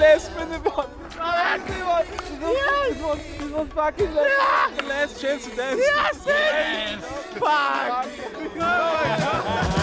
last minute one. This was, fucking the last chance to dance. Yes. yes. yes. Fuck. Fuck.